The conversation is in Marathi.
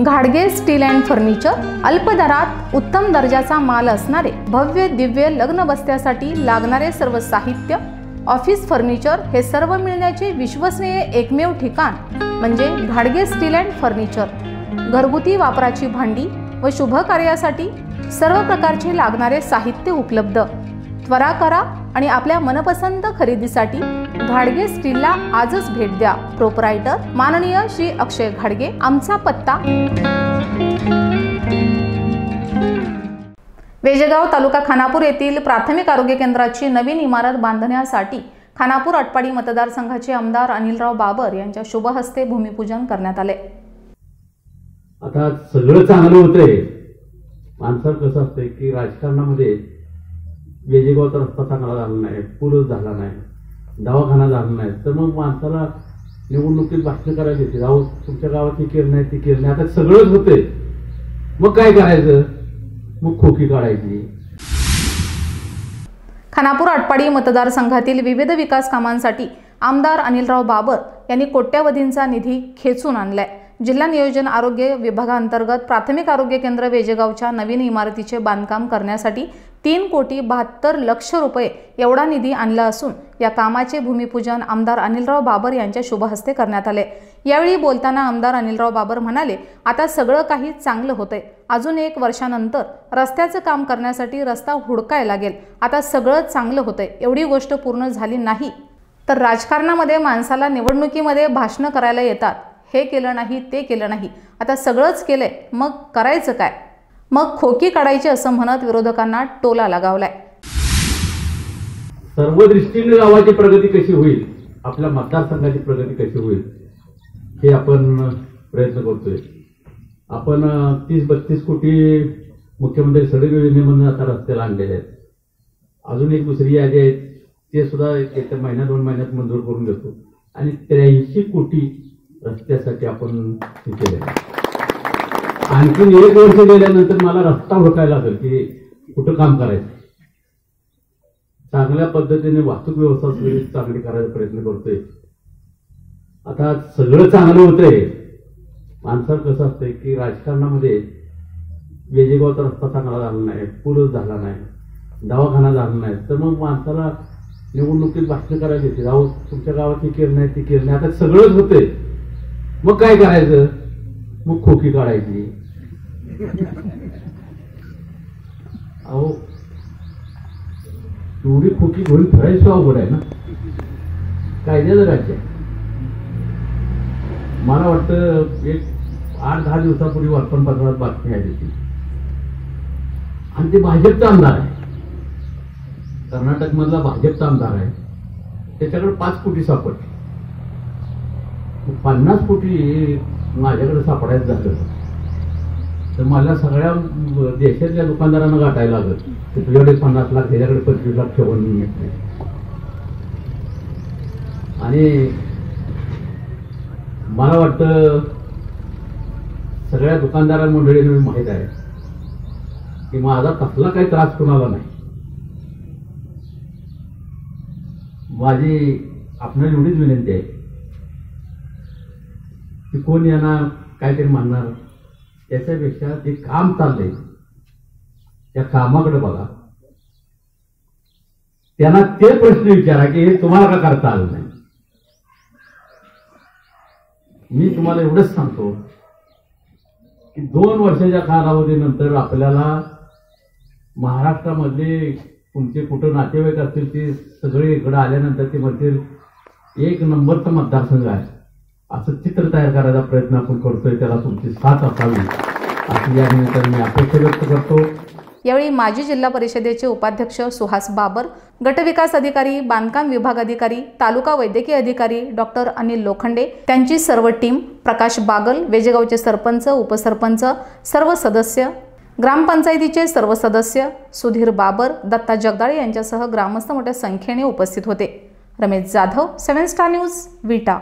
घाडगे स्टील अँड फर्निचर अल्पदरात उत्तम दर्जाचा माल असणारे भव्य दिव्य लग्न बस्त्यासाठी लागणारे सर्व साहित्य ऑफिस फर्निचर हे सर्व मिळण्याचे विश्वसनीय एकमेव ठिकाण म्हणजे घाडगे स्टील अँड फर्निचर. घरगुती वापराची भांडी व शुभ कार्यासाठी सर्व प्रकारचे लागणारे साहित्य उपलब्ध. त्वरा करा आणि आपल्या मनपसंत खरेदीसाठी घाडगे स्टीलला आजच भेट द्या. प्रोपरायटर माननीय श्री अक्षय घाडगे आमचा पत्ता. वेजेगाव तालुका खानापूर येथील प्राथमिक आरोग्य केंद्राची नवीन इमारत बांधण्यासाठी खानापूर अटपाडी मतदारसंघाचे आमदार अनिलराव बाबर यांच्या शुभहस्ते भूमिपूजन करण्यात आले. आता सगळं चांगलं होतंय. माणसाला कसं असतंय की राजकारणामध्ये वेजेगावचा रस्ता चांगला झाला नाही पूलच झाला नाही दवाखाना झाला नाही. तर मग माणसाला निवडणुकीत भाषण करायची येते राहू तुमच्या गावात ही केलं नाही ती किरण आता सगळंच होते मग काय करायचं? मग खोकी काढायची. खानापूर आटपाडी मतदारसंघातील विविध विकास कामांसाठी आमदार अनिलराव बाबर यांनी कोट्यावधींचा निधी खेचून आणलाय. जिल्हा नियोजन आरोग्य विभागांतर्गत प्राथमिक आरोग्य केंद्र वेजेगावच्या नवीन इमारतीचे बांधकाम करण्यासाठी तीन कोटी बहात्तर लक्ष रुपये एवढा निधी आणला असून या कामाचे भूमिपूजन आमदार अनिलराव बाबर यांच्या शुभहस्ते करण्यात आले. यावेळी बोलताना आमदार अनिलराव बाबर म्हणाले आता सगळं काही चांगलं होतंय. अजून एक वर्षानंतर रस्त्याचं काम करण्यासाठी रस्ता हुडकाय लागेल. आता सगळं चांगलं होतंय. एवढी गोष्ट पूर्ण झाली नाही. तर राजकारणामध्ये माणसाला निवडणुकीमध्ये भाषणं करायला येतात. हे केलं नाही ते केलं नाही. आता सगळंच केलंय. मग करायचं काय? मग खोकी काढायची असं म्हणत विरोधकांना टोला लगावलाय. सर्व दृष्टीने गावाची प्रगती कशी होईल? आपल्या मतदारसंघाची प्रगती कशी होईल? हे आपण प्रयत्न करतोय. आपण तीस बत्तीस कोटी मुख्यमंत्री सडक योजनेमधून आता रस्त्याला आणलेले आहेत. अजून एक दुसरी यादी आहे ते सुद्धा येत्या महिन्या दोन महिन्यात मंजूर करून घेतो आणि त्र्याऐंशी कोटी रस्त्यासाठी आपण हे आहे. आणखीन एक वर्ष गेल्यानंतर मला रस्ता हुडकायला लागेल की कुठं काम करायचं. चांगल्या पद्धतीने वाहतूक व्यवस्था सुरळीत चांगली करायचा प्रयत्न करतोय. आता सगळं चांगलं होतंय. माणसाला कसं असतंय की राजकारणामध्ये वेजेगावचा रस्ता चांगला झाला नाही पूलच झाला नाही दवाखाना झाला नाही. तर मग माणसाला निवडणुकीत भाषण करायची होती. राहू तुमच्या गावात ही केलं नाही ती केलं नाही आता सगळंच होतंय. मग काय करायचं? मग खोकी काढायची. अहो एवढी खोकी घेऊन फिरायचं अवघड आहे ना? कायद्याचं राज्य आहे. मला वाटतं एक आठ दहा दिवसापूर्वी वर्तमानपत्रात बातमी आहे त्याची. आणि ते भाजपचा आमदार आहे. कर्नाटक मधला भाजपचा आमदार आहे. त्याच्याकडे पाच कोटी सापडले. पन्नास कोटी माझ्याकडे सापडायचं झालं. तर मला सगळ्या देशातल्या दुकानदारांना गाठायला लागत की तुझ्याकडे पन्नास लाख त्याच्याकडे पंचवीस लाख ठेवून येत नाही. आणि मला वाटतं सगळ्या दुकानदारां मंडळींना माहीत आहे की माझा कसला काही त्रास कुणाला नाही. माझी आपल्याला एवढीच विनंती आहे की कोण यांना काहीतरी म्हणणार. त्याच्यापेक्षा जे काम चाललंय. त्या कामाकडे बघा. त्यांना ते प्रश्न विचारा की हे तुम्हाला का करता आलं नाही? मी तुम्हाला एवढंच सांगतो की दोन वर्षाच्या कालावधीनंतर आपल्याला महाराष्ट्रामधले तुमचे कुठं नातेवाईक असतील ते सगळे इकडं आल्यानंतर ते म्हणतील एक नंबरचा मतदारसंघ आहे. असं चित्र तयार करायचा प्रयत्न आपण करतोय त्याला तुमची साथ असावी. अशी या निमित्ताने मी अपेक्षा व्यक्त करतो. यावेळी माजी जिल्हा परिषदेचे उपाध्यक्ष सुहास बाबर गटविकास अधिकारी बांधकाम विभाग अधिकारी तालुका वैद्यकीय अधिकारी डॉक्टर अनिल लोखंडे त्यांची सर्व टीम प्रकाश बागल वेजेगावचे सरपंच उपसरपंच सर्व सदस्य ग्रामपंचायतीचे सर्व सदस्य सुधीर बाबर दत्ता जगदाळे यांच्यासह ग्रामस्थ मोठ्या संख्येने उपस्थित होते. Ramesh Jadhav seven star news Vita.